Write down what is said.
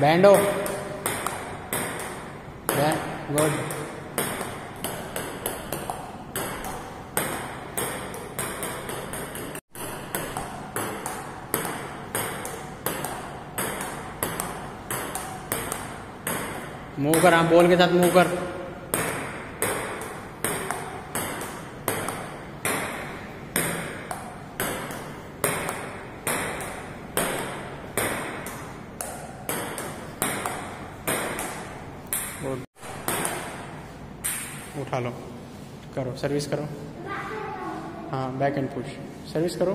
Band good move कर हाँ ball के साथ मूव कर. उठा लो। करो सर्विस करो। हाँ बैक एंड पुश सर्विस करो।